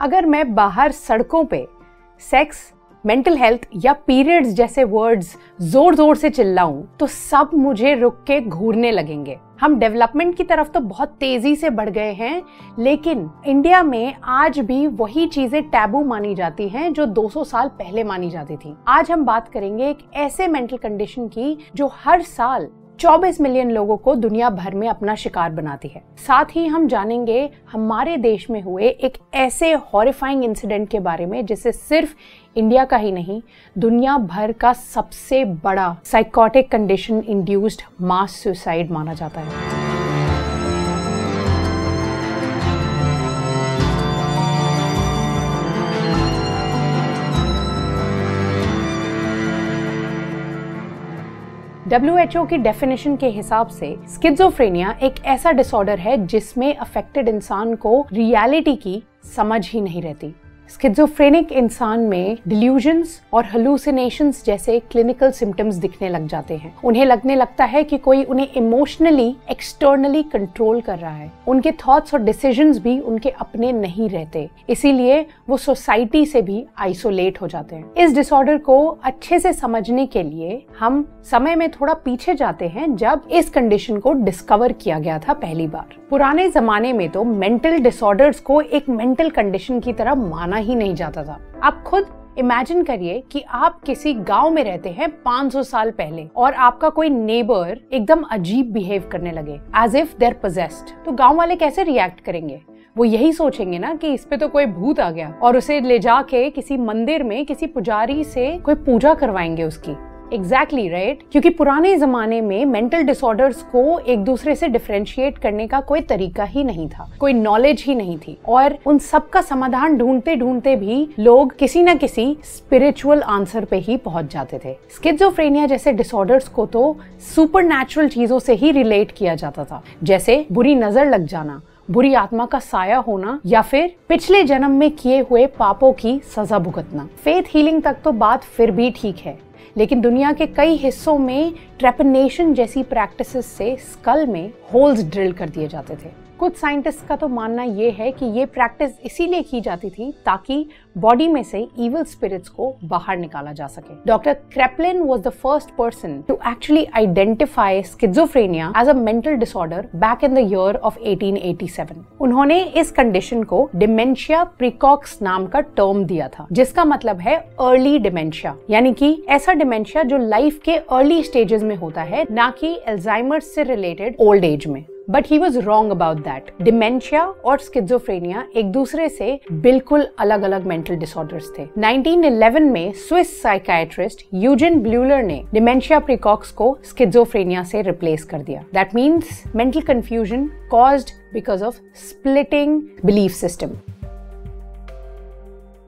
अगर मैं बाहर सड़कों पे सेक्स मेंटल हेल्थ या पीरियड्स जैसे वर्ड्स ज़ोर ज़ोर से चिल्लाऊं तो सब मुझे रुक के घूरने लगेंगे। हम डेवलपमेंट की तरफ़ तो बहुत तेज़ी से बढ़ गए हैं, लेकिन इंडिया में आज भी वही चीज़ें टैबू मानी जाती हैं जो 200 साल पहले मानी जाती थी। आज हम बात करेंगे एक ऐसे मेंटल कंडीशन की जो हर साल 24 मिलियन लोगों को दुनिया भर में अपना शिकार बनाती है। साथ ही हम जानेंगे हमारे देश में हुए एक ऐसे हॉरिफाइंग इंसिडेंट के बारे में, जिसे सिर्फ़ इंडिया का ही नहीं, दुनिया भर का सबसे बड़ा psychotic condition induced mass suicide माना जाता है। डब्ल्यू एच ओ की डेफिनेशन के हिसाब से स्किजोफ्रेनिया एक ऐसा डिसऑर्डर है जिसमें अफेक्टेड इंसान को रियलिटी की समझ ही नहीं रहती। स्किजोफ्रेनिक इंसान में डिल्यूजन्स और हलूसिनेशन जैसे क्लिनिकल सिम्टम्स दिखने लग जाते हैं। उन्हें लगने लगता है कि कोई उन्हें इमोशनली एक्सटर्नली कंट्रोल कर रहा है। उनके थॉट्स और डिसीजंस भी उनके अपने नहीं रहते। इसीलिए वो सोसाइटी से भी आइसोलेट हो जाते हैं। इस डिसऑर्डर को अच्छे से समझने के लिए हम समय में थोड़ा पीछे जाते हैं जब इस कंडीशन को डिस्कवर किया गया था पहली बार। पुराने जमाने में तो मेंटल डिसऑर्डर्स को एक मेंटल कंडीशन की तरह माना ही नहीं जाता था। आप खुद इमेजिन करिए कि आप किसी गाँव में रहते हैं 500 साल पहले और आपका कोई नेबर एकदम अजीब बिहेव करने लगे एज इफ़ देर पोजेस्ड तो गाँव वाले कैसे रिएक्ट करेंगे? वो यही सोचेंगे ना कि इस पे तो कोई भूत आ गया और उसे ले जाके किसी मंदिर में किसी पुजारी से कोई पूजा करवाएँगे उसकी। Exactly exactly, right right? क्योंकि पुराने जमाने में मेंटल डिसऑर्डर्स को एक दूसरे से डिफ्रेंशिएट करने का कोई तरीका ही नहीं था कोई नॉलेज ही नहीं थी। और उन सब का समाधान ढूंढते ढूंढते भी लोग किसी न किसी स्पिरिचुअल आंसर पे ही पहुँच जाते थे। स्किजोफ्रेनिया जैसे डिसऑर्डर्स को तो सुपर चीज़ों से ही रिलेट किया जाता था। जैसे बुरी नज़र लग जाना बुरी आत्मा का साया होना या फिर पिछले जन्म में किए हुए पापों की सजा भुगतना। फेथ हीलिंग तक तो बात फिर भी ठीक है। लेकिन दुनिया के कई हिस्सों में ट्रेपनेशन जैसी प्रैक्टिसेस से स्कल में होल्स ड्रिल कर दिए जाते थे। कुछ साइंटिस्ट का तो मानना ये है कि ये प्रैक्टिस इसीलिए की जाती थी ताकि बॉडी में से इवल स्पिरिट्स को बाहर निकाला जा सके। Doctor Kraepelin was the first person to actually identify schizophrenia as a mental disorder back in the year of 1887 उन्होंने इस कंडीशन को डिमेंशिया प्रिकॉक्स नाम का टर्म दिया था, जिसका मतलब है अर्ली डिमेंशिया यानी कि ऐसा डिमेंशिया जो लाइफ के अर्ली स्टेजेस में होता है, ना कि एल्जाइमर्स से रिलेटेड ओल्ड एज में। But he was wrong about that dementia और स्किजोफ्रेनिया एक दूसरे से बिल्कुल अलग अलग मेंटल डिसऑर्डर्स थे 1911 में स्विस साइकाट्रिस्ट यूजिन ब्लूलर ने डिमेंशिया प्रिकॉक्स को स्किजोफ्रेनिया से रिप्लेस कर दिया। That means mental confusion caused because of splitting belief system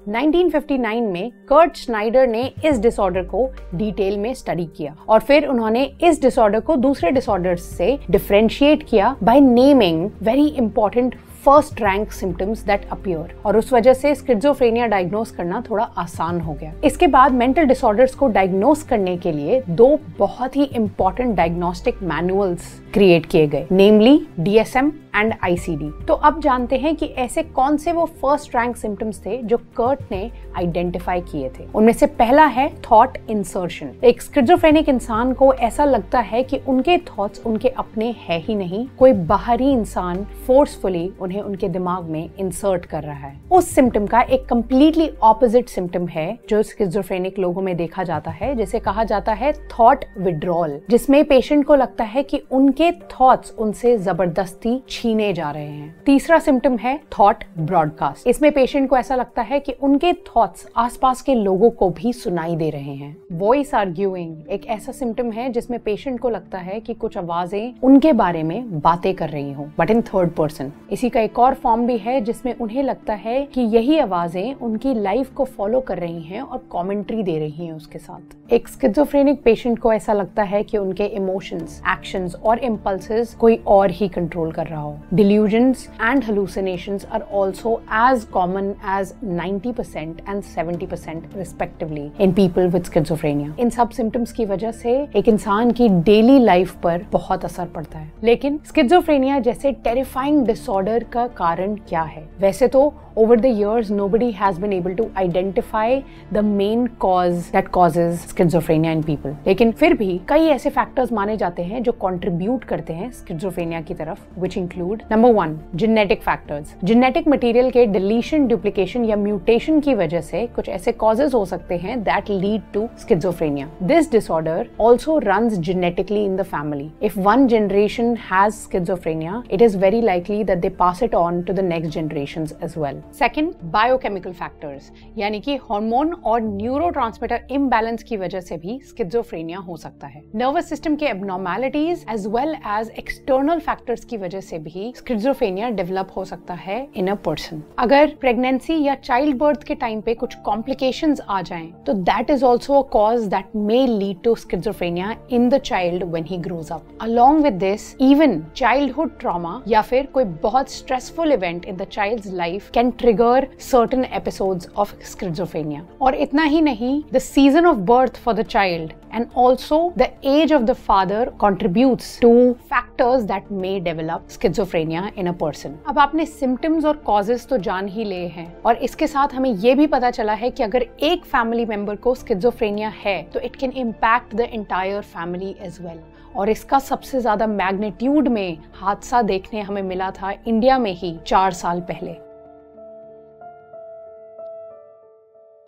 1959 में कर्ट स्नाइडर ने इस डिसऑर्डर को डिटेल में स्टडी किया और फिर उन्होंने इस डिसऑर्डर को दूसरे डिसऑर्डर से डिफ्रेंशिएट किया by naming very important first rank symptoms that appear और उस वजह से स्किजोफ्रेनिया डायग्नोस करना थोड़ा आसान हो गया। इसके बाद मेंटल डिसऑर्डर्स को डायग्नोस करने के लिए दो बहुत ही इंपॉर्टेंट डायग्नोस्टिक मैनुअल्स क्रिएट किए गए नेमली डीएसएम एंड आईसीडी तो अब जानते हैं कि ऐसे कौन से वो फ़र्स्ट रैंक सिम्टम्स थे जो कर्ट ने आइडेंटिफाई किए थे। उनमें से पहला है थॉट इंसर्शन एक स्किजोफ्रेनिक इंसान को ऐसा लगता है कि उनके थॉट्स उनके अपने है ही नहीं। कोई बाहरी इंसान फोर्सफुली उन्हें उनके दिमाग में इंसर्ट कर रहा है। उस सिम्टम का एक कंप्लीटली ऑपोजिट सिम्टम है, जो स्किजोफ्रेनिक लोगों में देखा जाता है, जिसे कहा जाता है थॉट विड्रॉल जिसमें पेशेंट को लगता है कि उनके थॉट्स उनसे ज़बरदस्ती छीने जा रहे हैं। तीसरा सिम्टम है थॉट ब्रॉडकास्ट इसमें पेशेंट को ऐसा लगता है कि उनके थॉट्स आसपास के लोगों को भी सुनाई दे रहे हैं। वॉइस आर्ग्यूइंग एक ऐसा सिम्टम है, जिसमें पेशेंट को लगता है कि कुछ आवाज़ें उनके बारे में बातें कर रही हूँ बट इन थर्ड पर्सन इसी का एक और फॉर्म भी है जिसमें उन्हें लगता है कि यही आवाज़ें उनकी लाइफ को फॉलो कर रही हैं और कॉमेंट्री दे रही हैं उसके साथ। एक स्किजोफ्रेनिक पेशेंट को ऐसा लगता है कि उनके इमोशंस एक्शंस और इम्पल्सेस कोई और ही कंट्रोल कर रहा हो। Delusions and hallucinations are also as common as 90% and 70% respectively in people with schizophrenia. इन सब सिम्टम्स की वजह से एक इंसान की डेली लाइफ पर बहुत असर पड़ता है। लेकिन स्किजोफ्रेनिया जैसे टेरिफाइंग डिसऑर्डर का कारण क्या है? वैसे तो over the years nobody has been able to identify the main cause that causes schizophrenia in people लेकिन फिर भी कई ऐसे फैक्टर्स माने जाते हैं जो कंट्रीब्यूट करते हैं स्किट्सोफ्रेनिया की तरफ़ which include number one genetic factors genetic material के डिलीशन डुप्लीकेशन या म्यूटेशन की वजह से कुछ ऐसे कॉजेज हो सकते हैं that lead to schizophrenia this disorder also run genetically in the family if one generation has schizophrenia it is very likely that they pass it on to the next generations as well. Second biochemical factors यानी कि hormone और neurotransmitter imbalance की वजह से भी schizophrenia हो सकता है। नर्वस सिस्टम के abnormalities as well as external factors की वजह से भी स्किजोफ्रेनिया डेवलप हो सकता है इन अ पर्सन अगर प्रेगनेंसी या चाइल्ड बर्थ के टाइम पे कुछ कॉम्प्लिकेशंस आ जाएँ तो that is also a cause that may lead to schizophrenia in the child when he grows up along with this even childhood trauma या फिर कोई बहुत stressful event in the child life can trigger certain episode of schizophrenia और इतना ही नहीं the season of birth for the child and also the age of the father contribute to factors that may develop schizophrenia in a person अब आपने symptoms और causes तो जान ही ले हैं और इसके साथ हमें ये भी पता चला है कि अगर एक फैमिली मेंबर को स्किजोफ्रेनिया है तो it can impact the entire family as well और इसका सबसे ज़्यादा मैग्नीट्यूड में हादसा देखने हमें मिला था इंडिया में ही चार साल पहले।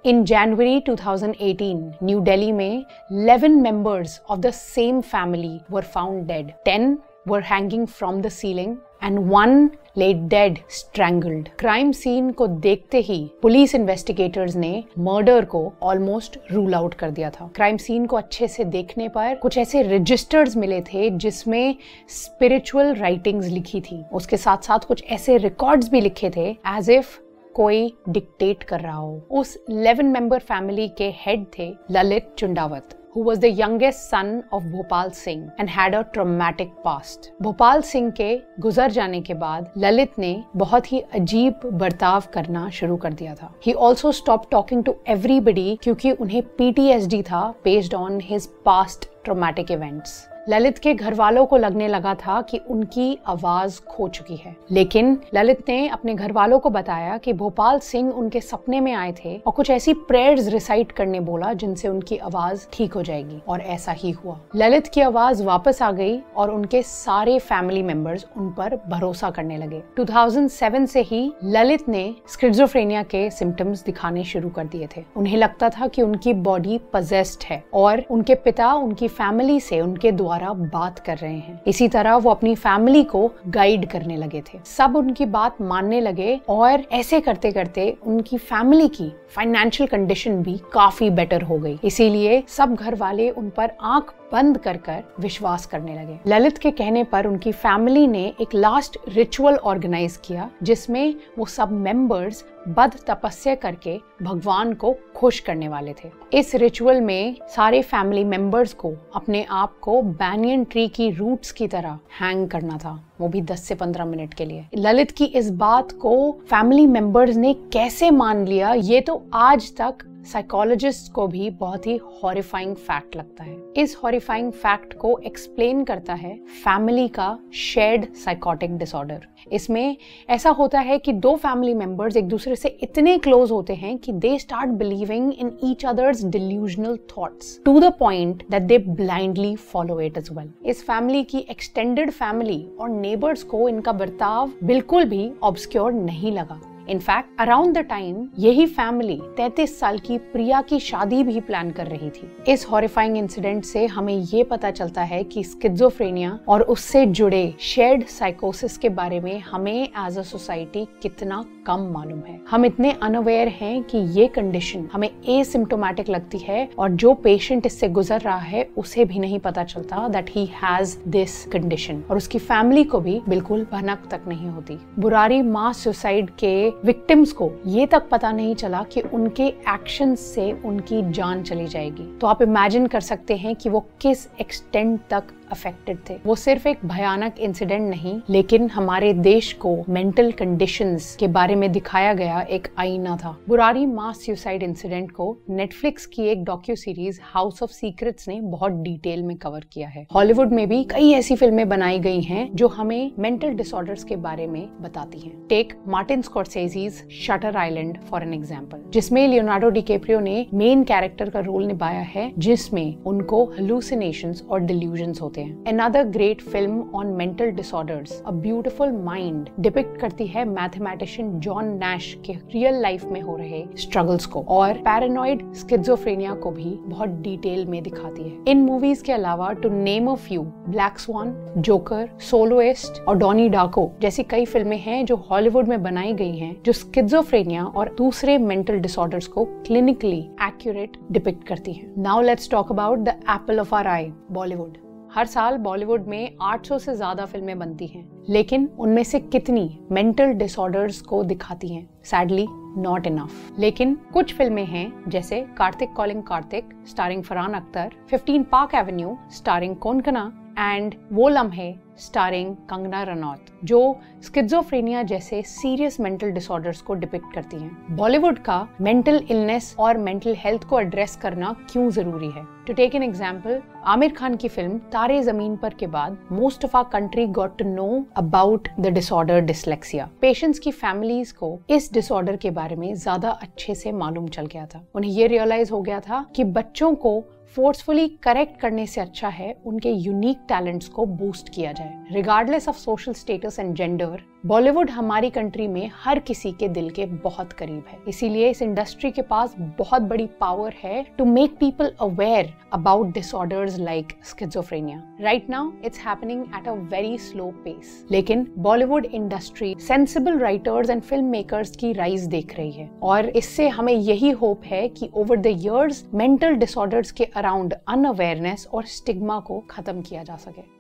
इन जनवरी 2018 न्यू दिल्ली में 11 members of the same family were found dead 10 were hanging from the ceiling and one lay dead, strangled. Crime scene को देखते ही पुलिस इन्वेस्टिगेटर्स ने मर्डर को ऑलमोस्ट रूल आउट कर दिया था। क्राइम सीन को अच्छे से देखने पर कुछ ऐसे रजिस्टर्स मिले थे जिसमें स्पिरिचुअल राइटिंग्स लिखी थी। उसके साथ साथ कुछ ऐसे रिकॉर्ड्स भी लिखे थे एज इफ़ कोई डिक्टेट कर रहा हो। उस 11 मेंबर फैमिली के हेड थे Lalit Chundawat. Who was the youngest son of Bhopal Singh and had a traumatic past. Bhopal Singh के गुजर जाने के बाद ललित ने बहुत ही अजीब बर्ताव करना शुरू कर दिया था he also stop talking to everybody क्योंकि उन्हें पीटीएसडी था based on his past traumatic events Lalit के घर वालों को लगने लगा था कि उनकी आवाज़ खो चुकी है। लेकिन ललित ने अपने घर वालों को बताया कि भोपाल सिंह उनके सपने में आए थे और कुछ ऐसी प्रेयर्स रिसाइट करने बोला जिनसे उनकी आवाज़ ठीक हो जाएगी। और ऐसा ही हुआ। ललित की आवाज़ वापस आ गई और उनके सारे फैमिली मेंबर्स उन पर भरोसा करने लगे। 2007 से ही ललित ने स्क्रिजोफ्रेनिया के सिम्टम्स दिखाने शुरू कर दिए थे। उन्हें लगता था कि उनकी बॉडी पजेस्ड है और उनके पिता, उनकी फैमिली से उनके द्वारा बात कर रहे हैं। इसी तरह वो अपनी फैमिली को गाइड करने लगे थे। सब उनकी बात मानने लगे और ऐसे करते करते उनकी फैमिली की फाइनेंशियल कंडीशन भी काफ़ी बेटर हो गई। इसीलिए सब घर वाले उन पर आँख बंद कर कर विश्वास करने लगे। ललित के कहने पर उनकी फैमिली ने एक लास्ट रिचुअल ऑर्गेनाइज किया, जिसमें वो सब मेंबर्स बद तपस्या करके भगवान को खुश करने वाले थे। इस रिचुअल में सारे फैमिली मेंबर्स को अपने आप को बैनियन ट्री की रूट्स की तरह हैंग करना था, वो भी 10 से 15 मिनट के लिए। ललित की इस बात को फैमिली मेंबर्स ने कैसे मान लिया, ये तो आज तक साइकोलॉजिस्ट को भी बहुत ही हॉरिफाइंग फैक्ट लगता है। इस हॉरिफाइंग फैक्ट को एक्सप्लेन करता है फैमिली का शेयर्ड साइकोटिक डिसऑर्डर इसमें ऐसा होता है कि दो फैमिली मेंबर्स एक दूसरे से इतने क्लोज होते हैं कि they start believing in each others delusional thoughts to the point that they blindly follow it as well इस फैमिली की एक्सटेंडेड फैमिली और नेबर्स को इनका बर्ताव बिल्कुल भी ऑब्सक्योर नहीं लगा। In fact around the time यही फैमिली 33 साल की प्रिया की शादी भी प्लान कर रही थी इस हॉरिफाइंग इंसिडेंट से हमें ये पता चलता है कि स्किजोफ्रेनिया और उससे जुड़े शेयर्ड साइकोसिस के बारे में हमें एज अ सोसाइटी कितना कम मालूम है। हम इतने अनअवेयर हैं कि ये कंडीशन हमें एसिम्टोमेटिक लगती है और जो पेशेंट इससे गुजर रहा है, उसे भी नहीं पता चलता that he has this condition और उसकी फैमिली को भी बिल्कुल भनक तक नहीं होती। बुरारी मास सुसाइड के विक्टिम्स को ये तक पता नहीं चला कि उनके एक्शन से उनकी जान चली जाएगी। तो आप इमेजिन कर सकते हैं कि वो किस एक्सटेंट तक अफेक्टेड थे। वो सिर्फ़ एक भयानक इंसिडेंट नहीं, लेकिन हमारे देश को मेंटल कंडीशन के बारे में दिखाया गया एक आईना था। बुरारी मास सुसाइड इंसिडेंट को नेटफ्लिक्स की एक docu series House of Secrets ने बहुत डिटेल में कवर किया है। हॉलीवुड में भी कई ऐसी फ़िल्में बनाई गई हैं जो हमें मेंटल डिसऑर्डर्स के बारे में बताती हैं। Take Martin Scorsese's Shutter Island for an example जिसमें लियोनार्डो डिकेप्रियो ने मेन कैरेक्टर का रोल निभाया है, जिसमें उनको हेलुसिनेशन और डिल्यूजन होते हैं another great film on mental disorders A Beautiful Mind depict करती है मैथमेटिशियन जॉन नैश के रियल लाइफ में हो रहे स्ट्रगल्स को और पैरानॉइड स्किजोफ्रेनिया को भी बहुत डिटेल में दिखाती है। इन मूवीज़ के अलावा to name a few Black Swan Joker Soloist और डॉनी डाको जैसी कई फ़िल्में हैं जो हॉलीवुड में बनाई गई हैं, जो स्किजोफ्रेनिया और दूसरे मेंटल डिसऑर्डर्स को क्लिनिकली एक्यूरेट डिपिक्ट करती हैं। Now let's talk about the apple of our eye Bollywood हर साल बॉलीवुड में 800 से ज़्यादा फ़िल्में बनती हैं, लेकिन उनमें से कितनी मेंटल डिसऑर्डर्स को दिखाती हैं? सैडली नॉट इनफ लेकिन कुछ फ़िल्में हैं, जैसे Karthik calling Karthik starring Farhan Akhtar 15 Park Avenue starring Konkona and Woh Lamhe starring Kangana Ranaut जो स्किजोफ्रेनिया जैसे सीरियस मेंटल डिसऑर्डर्स को डिपिक्ट करती हैं। बॉलीवुड का मेंटल इलनेस और मेंटल हेल्थ को एड्रेस करना क्यों ज़रूरी है? To take an example Aamir Khan की फ़िल्म तारे ज़मीन पर के बाद most of our country got to know about the disorder dyslexia patients की फैमिलीज़ को इस डिसऑर्डर के बारे में ज़्यादा अच्छे से मालूम चल गया था। उन्हें ये रियलाइज़ हो गया था कि बच्चों को फोर्सफुली करेक्ट करने से अच्छा है उनके यूनिक टैलेंट्स को बूस्ट किया जाए। Regardless of social status and gender Bollywood हमारी कंट्री में हर किसी के दिल के बहुत करीब है। इसीलिए इस इंडस्ट्री के पास बहुत बड़ी पावर है to make people aware about disorders like schizophrenia right now it's happening at a very slow pace लेकिन Bollywood industry sensible writers and film makers की राइज देख रही है। और इससे हमें यही होप है कि over the years mental disorders के अराउंड अनअवेयरनेस और स्टिग्मा को खत्म किया जा सके।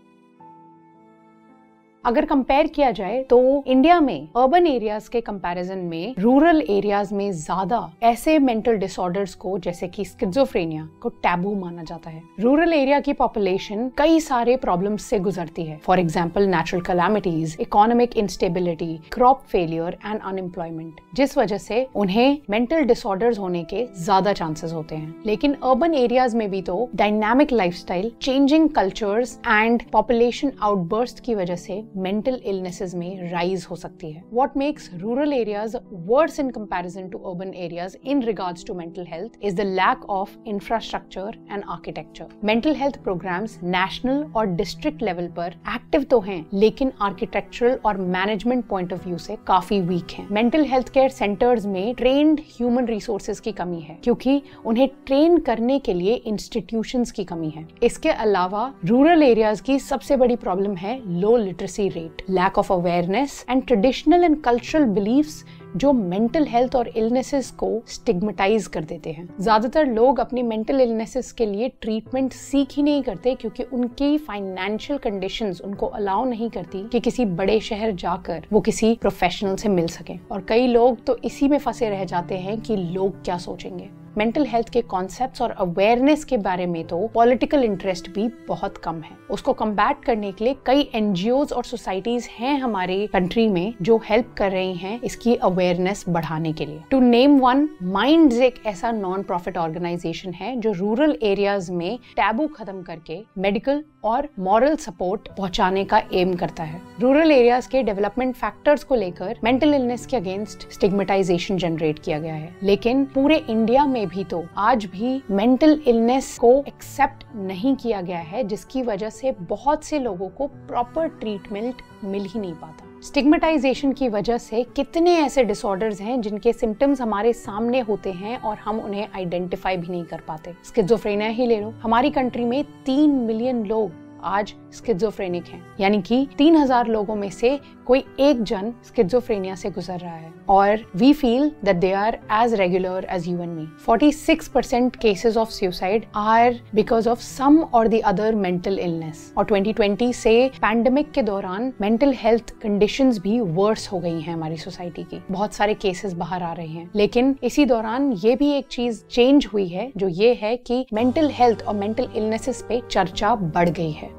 अगर कंपेयर किया जाए तो इंडिया में अर्बन एरियाज़ के कंपैरिजन में रूरल एरियाज़ में ज़्यादा ऐसे मेंटल डिसऑर्डर्स को, जैसे कि स्किजोफ्रेनिया को टैबू माना जाता है। रूरल एरिया की पॉपुलेशन कई सारे प्रॉब्लम्स से गुजरती है। For example natural calamities economic instability crop failure and unemployment जिस वजह से उन्हें मेंटल डिसऑर्डर्स होने के ज़्यादा चांसेस होते हैं। लेकिन अर्बन एरियाज़ में भी तो dynamic lifestyle changing cultures and population outburst की वजह से मेंटल इलनेसेस में राइज हो सकती है। What makes rural areas worse in comparison to urban areas in regards to mental health is the lack of infrastructure and architecture mental health programs national और district level पर active तो हैं, लेकिन architectural और management point of view से काफ़ी weak हैं। Mental health care centres में ट्रेन्ड ह्यूमन रिसोर्सेज की कमी है, क्योंकि उन्हें ट्रेन करने के लिए इंस्टीट्यूशंस की कमी है। इसके अलावा रूरल एरियाज़ की सबसे बड़ी प्रॉब्लम है low literacy rate, lack of awareness, and traditional and cultural beliefs जो मेंटल हेल्थ और इलनेसेस को स्टिग्मेटाइज कर देते हैं। ज़्यादातर लोग अपनी मेंटल इलनेसेस के लिए ट्रीटमेंट सीख ही नहीं करते क्योंकि उनकी फाइनेंशियल कंडीशंस उनको अलाउ नहीं करती कि किसी बड़े शहर जाकर वो किसी प्रोफेशनल से मिल सके। और कई लोग तो इसी में फंसे रह जाते हैं कि लोग क्या सोचेंगे। मेंटल हेल्थ के कॉन्सेप्ट और अवेयरनेस के बारे में तो पॉलिटिकल इंटरेस्ट भी बहुत कम है। उसको कम्बैट करने के लिए कई एनजीओ और सोसाइटीज हैं हमारे कंट्री में जो हेल्प कर रही हैं इसकी अवेयरनेस बढ़ाने के लिए। टू नेम वन माइंड एक ऐसा नॉन प्रॉफिट ऑर्गेनाइजेशन है जो रूरल एरियाज़ में टैबू खत्म करके मेडिकल और मॉरल सपोर्ट पहुँचाने का एम करता है। रूरल एरियाज़ के डेवलपमेंट फैक्टर्स को लेकर मेंटल इलनेस के अगेंस्ट स्टिग्मेटाइजेशन जनरेट किया गया है। लेकिन पूरे इंडिया में भी तो आज भी मेंटल इलनेस को एक्सेप्ट नहीं किया गया है, जिसकी वजह से बहुत से लोगों को प्रॉपर ट्रीटमेंट मिल ही नहीं पाता। स्टिग्मेटाइजेशन की वजह से कितने ऐसे डिसऑर्डर्स हैं जिनके सिम्टम्स हमारे सामने होते हैं और हम उन्हें आइडेंटिफाई भी नहीं कर पाते। स्किजोफ्रेनिया ही ले लो। हमारी कंट्री में तीन मिलियन लोग आज स्किजोफ्रेनिक हैं। यानी कि तीन हज़ार लोगों में से कोई एक जन स्किजोफ्रेनिया से गुजर रहा है। और we feel that they are as regular as you and me 46 percent cases of suicide are because of some or the other mental illness और 2020 से पैंडमिक के दौरान मेंटल हेल्थ कंडीशन भी वर्स हो गई है हमारी सोसाइटी की। बहुत सारे केसेस बाहर आ रहे हैं। लेकिन इसी दौरान ये भी एक चीज़ चेंज हुई है, जो ये है कि मेंटल हेल्थ और मेंटल इलनेसेस पे चर्चा बढ़ गई है।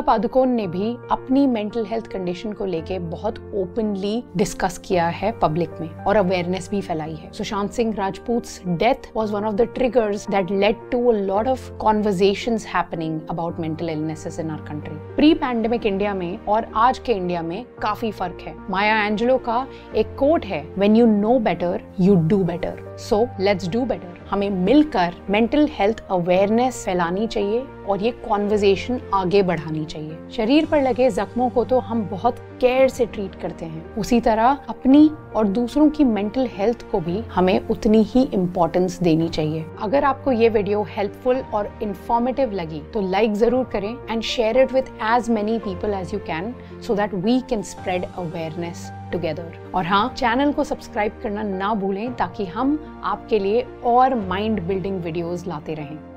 दीपिका पादुकोण ने भी अपनी मेंटल हेल्थ कंडीशन को लेके बहुत ओपनली डिस्कस किया है पब्लिक में और अवेयरनेस भी फैलाई है। Sushant Singh Rajput death was one of the triggers that led to a lot of conversation happening about mental illnesses in our country pre pandemic India में और आज के इंडिया में काफ़ी फ़र्क है। माया एंजलो का एक कोट है when you know better you do better so let's do better हमें मिलकर मेंटल हेल्थ अवेयरनेस फैलानी चाहिए और ये कॉन्वर्जेशन आगे बढ़ानी चाहिए। शरीर पर लगे जख्मों को तो हम बहुत केयर से ट्रीट करते हैं। उसी तरह अपनी और दूसरों की मेंटल हेल्थ को भी हमें उतनी ही इम्पोर्टेंस देनी चाहिए। अगर आपको ये वीडियो हेल्पफुल और इन्फॉर्मेटिव लगी तो लाइक ज़रूर करें and share it with as many people as you can so that we can spread awareness together और हाँ चैनल को सब्सक्राइब करना ना भूलें ताकि हम आपके लिए और माइंड बिल्डिंग वीडियोस लाते रहें।